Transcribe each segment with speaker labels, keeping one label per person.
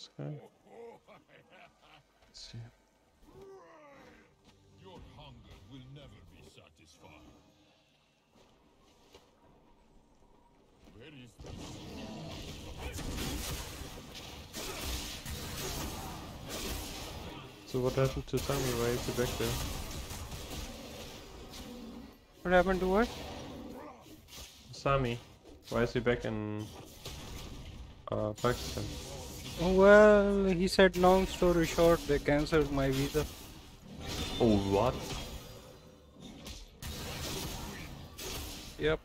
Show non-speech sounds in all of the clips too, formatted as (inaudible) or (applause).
Speaker 1: this guy. Let's see.
Speaker 2: Your hunger will never be satisfied. Where is the
Speaker 1: So what happened to Sammy? Why is he back there?
Speaker 3: What happened to what?
Speaker 1: Sami. Why is he back in uh, Pakistan?
Speaker 3: Oh, well, he said long story short, they cancelled my visa.
Speaker 1: Oh, what?
Speaker 3: Yep.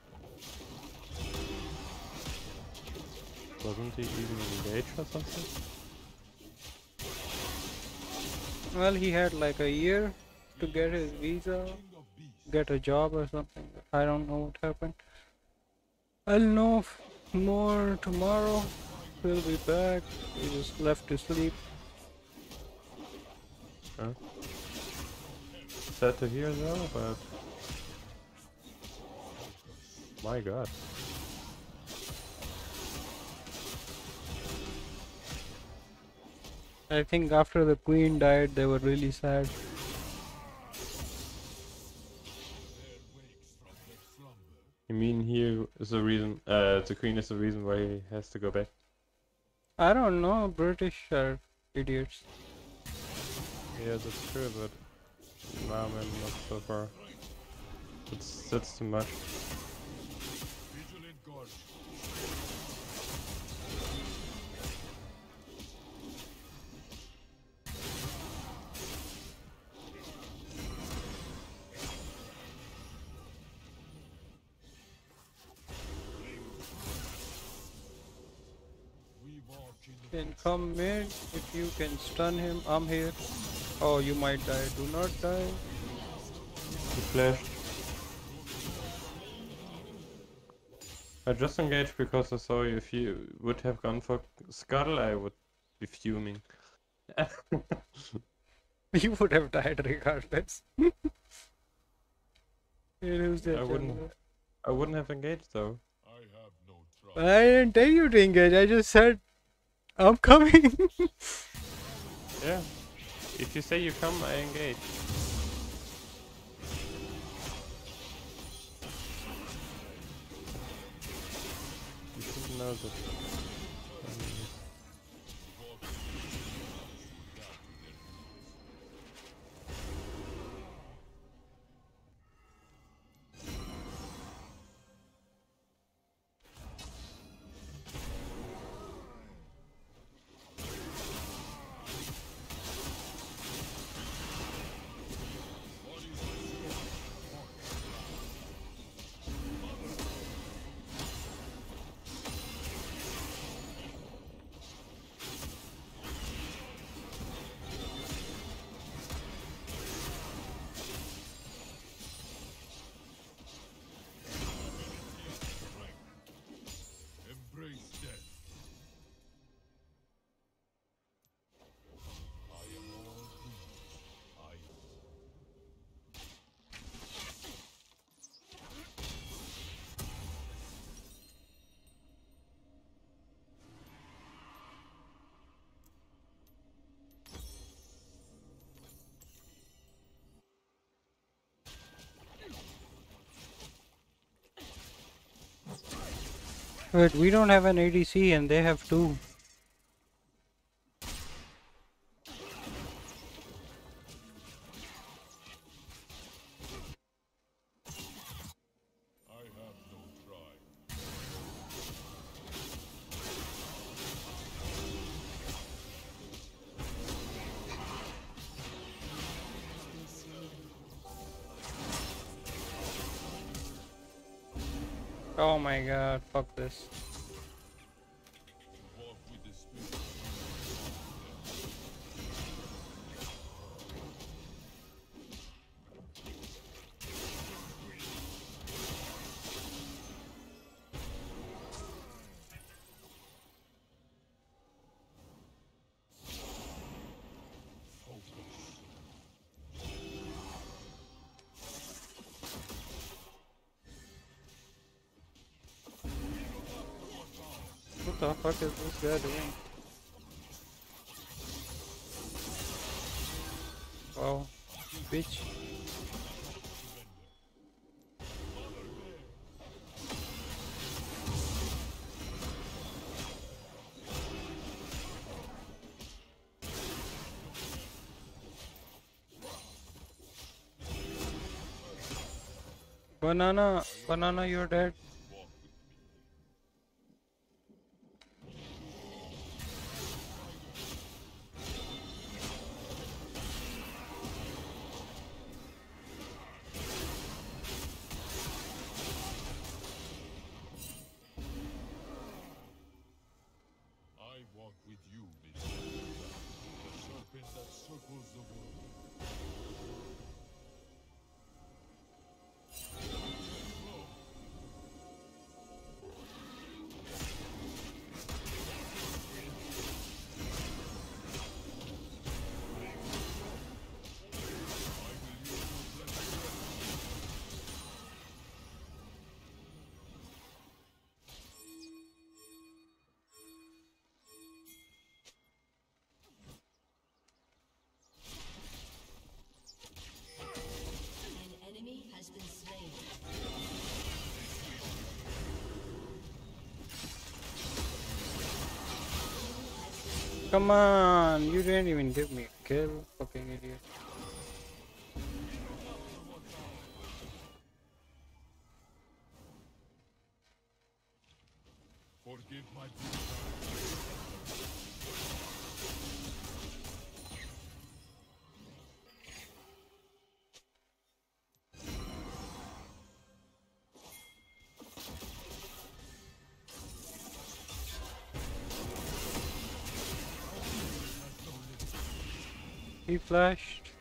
Speaker 1: Wasn't he even engaged or something?
Speaker 3: Well, he had like a year to get his visa, get a job or something. I don't know what happened. I'll know more tomorrow. He'll be back. He just left to sleep.
Speaker 1: Huh? Sad to hear though, but... My god.
Speaker 3: I think after the queen died, they were really sad.
Speaker 1: You mean he is the reason, uh, the queen is the reason why he has to go back?
Speaker 3: I don't know. British are idiots.
Speaker 1: Yeah, that's true, but... Nah man, not so far. That's, that's too much.
Speaker 3: Come in. If you can stun him, I'm here. Oh, you might die. Do not die.
Speaker 1: He flashed. I just engaged because I saw you. If you would have gone for Scuttle, I would be fuming. (laughs)
Speaker 3: You would have died regardless. Hey, who's that
Speaker 1: I wouldn't- I wouldn't have engaged though.
Speaker 2: I have no trouble.
Speaker 3: I didn't tell you to engage. I just said I'm coming. (laughs)
Speaker 1: Yeah. If you say you come, I engage. You should know that.
Speaker 3: Wait, we don't have an ADC and they have two. Fuck this. What the fuck is this guy doing?
Speaker 2: Wow, bitch. Banana, banana, you're dead. Come on, you didn't even give me a kill, fucking idiot. Flashed.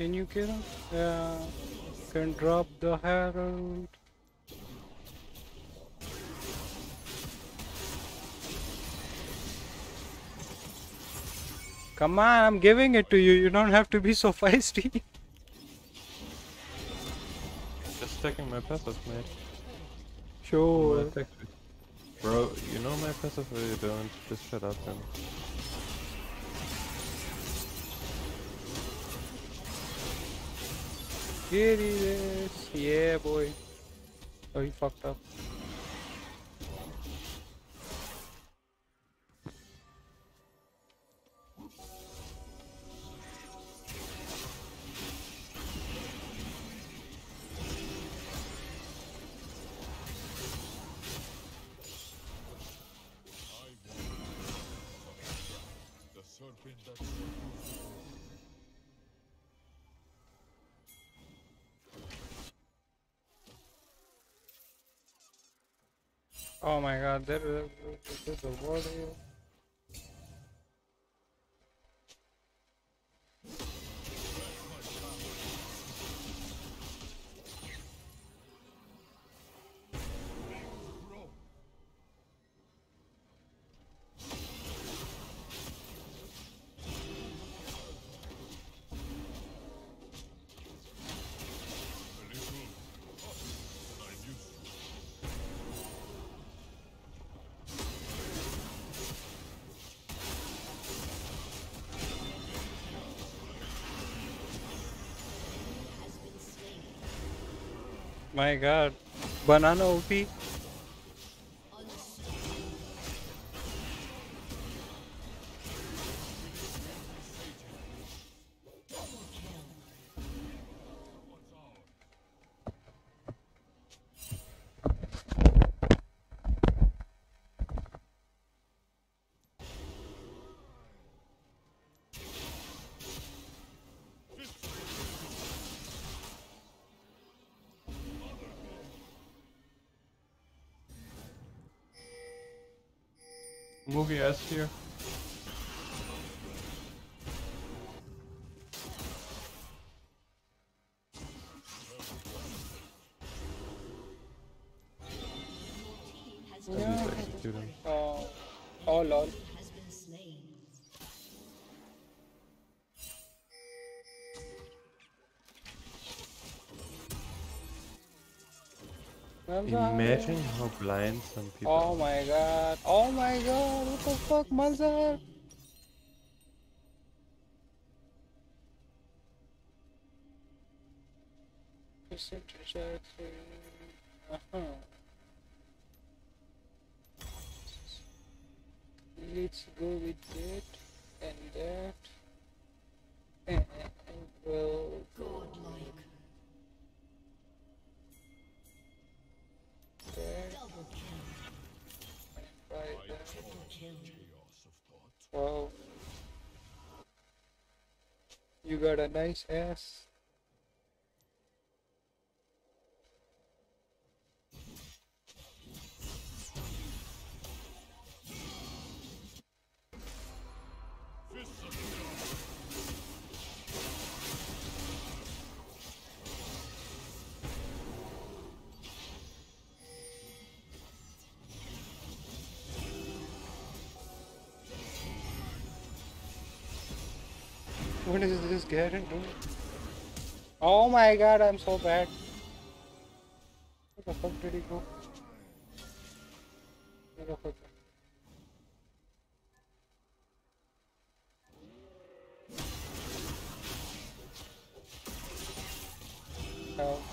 Speaker 2: Can you kill him? Yeah. Can drop the herald. Come on, I'm giving it to you. You don't have to be so (laughs) feisty.
Speaker 1: Just taking my passive, mate.
Speaker 2: Sure.
Speaker 1: Bro, you know my passive or you don't? Just shut up then.
Speaker 2: Here he is. Yeah, boy. Oh, he fucked up. My god, there is a My god. Banana OP.
Speaker 1: Movie S here. Imagine how blind some people are.
Speaker 2: Oh my god. Oh my god. What the fuck? Percentage You got my god, I'm so bad. Where the fuck did he go? Where the fuck? Oh,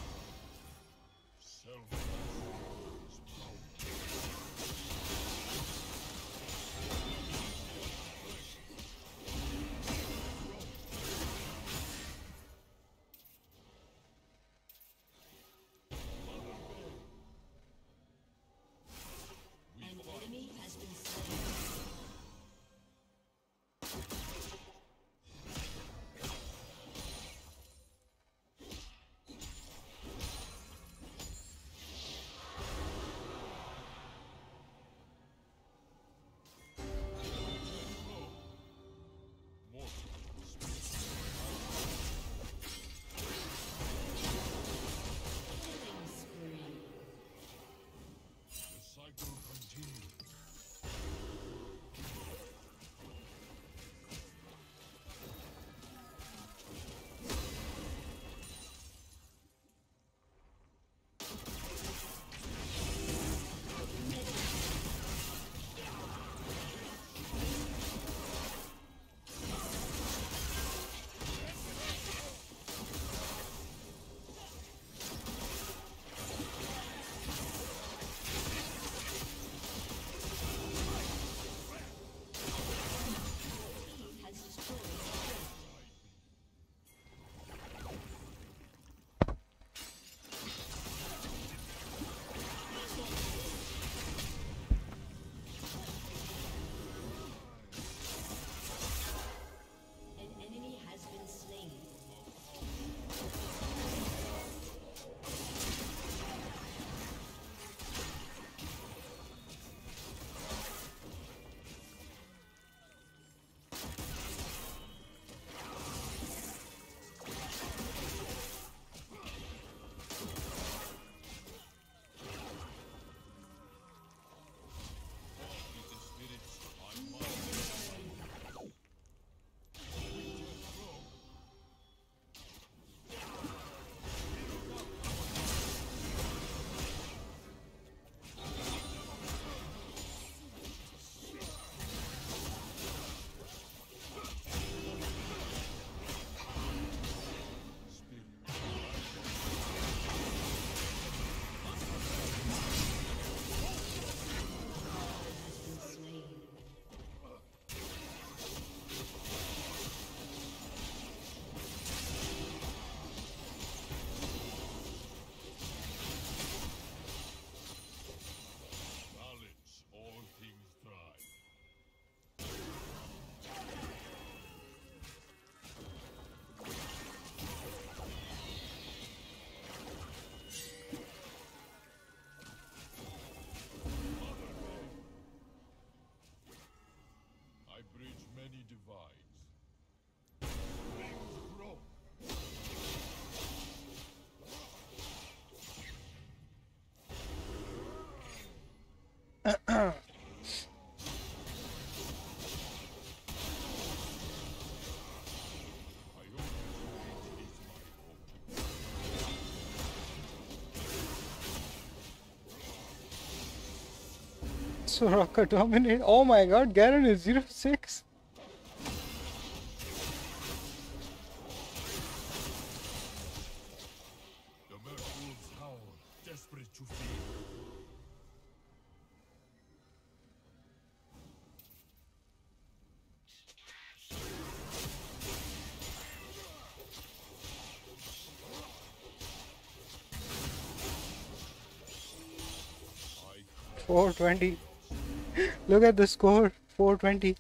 Speaker 3: divides. Grow.
Speaker 2: Soraka dominate. Oh my god, Garen is 06. 420. Look at the score. 420.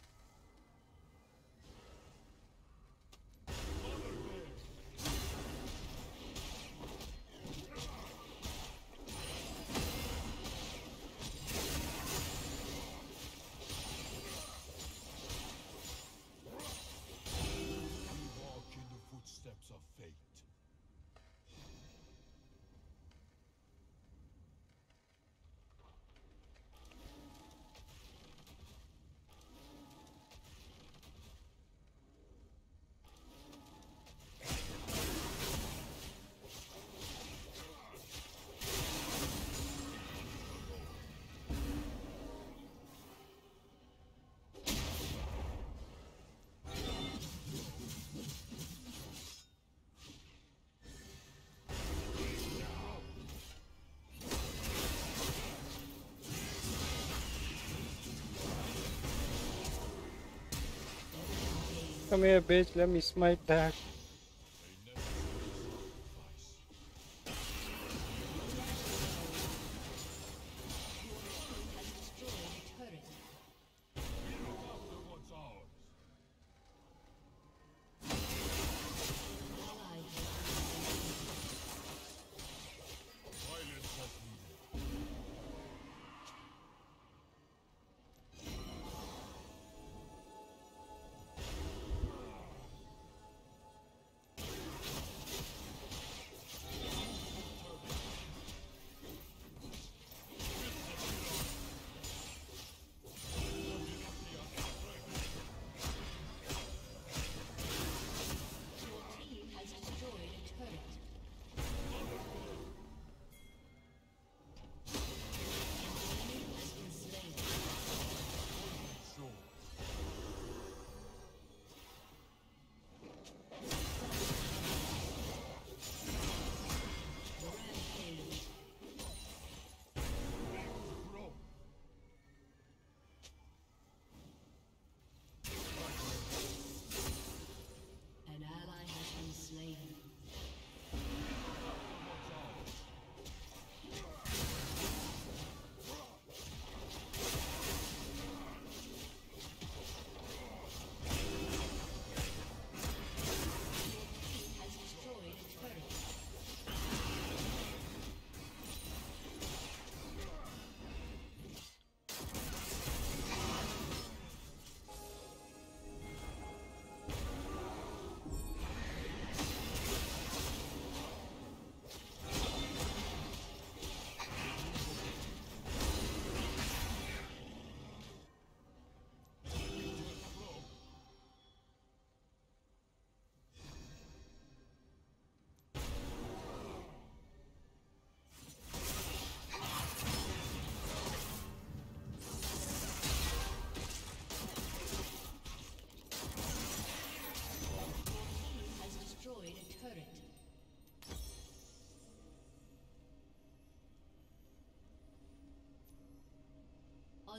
Speaker 2: Come here, bitch. Let me smite that.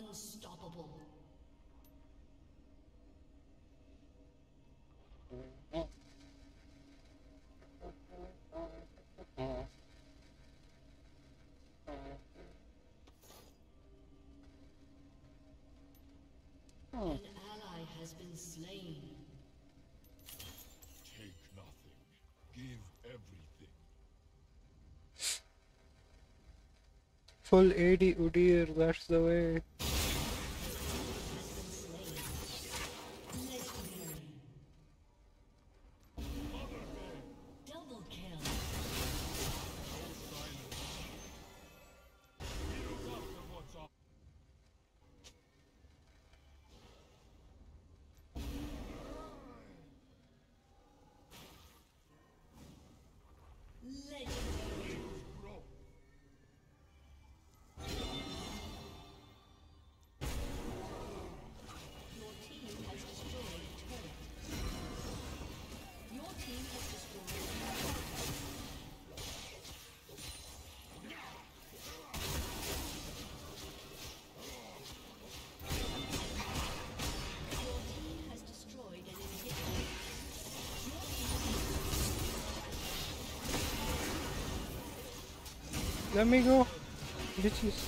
Speaker 4: Unstoppable. Hmm. An ally has been slain.
Speaker 3: Take nothing. Give everything.
Speaker 2: Full AD Udyr, that's the way. Let me go. Bitches.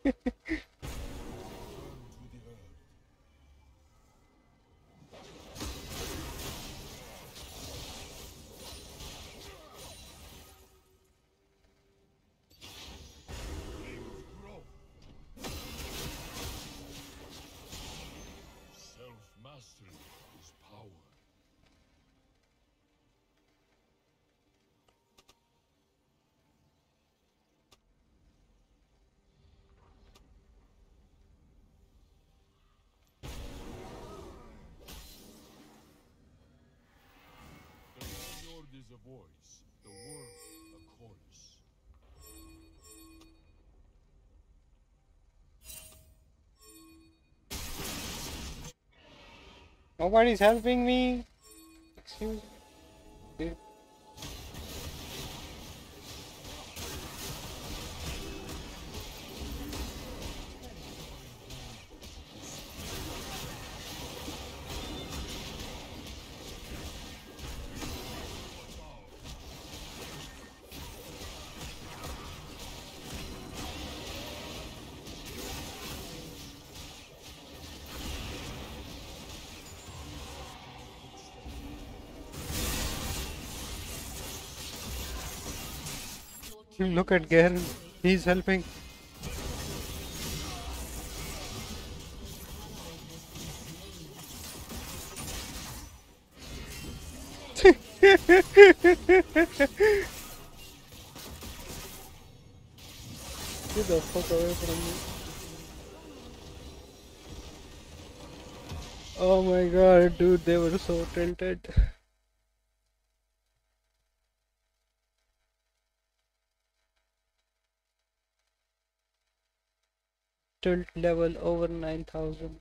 Speaker 3: a voice, the world a chorus.
Speaker 2: Nobody's helping me. Excuse me. Look at Garen. He's helping. Get the fuck away from me. Oh my god, dude, they were so tilted. Tilt level over 9000.